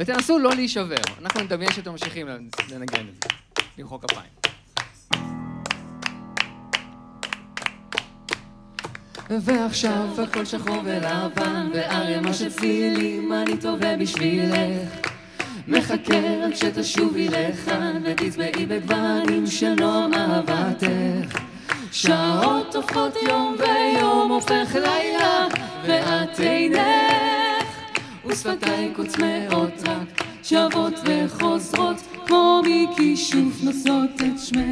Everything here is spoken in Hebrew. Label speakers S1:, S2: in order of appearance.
S1: ותנסו לא להישבר. אנחנו נדמיין שאתם ממשיכים לנגן את זה. למחוא כפיים. ועכשיו הכל שחור ולבן, וערימה של צלילים, אני טובה בשבילך. מחכה רק שתשובי לכאן, ותצבעי בגוונים של נועם אהבתך. שעות הופכות יום ויום הופך לילה, ושפתיי קוצמאות רק, שבות וחוזרות, כמו מכישוף נושאות את שמך.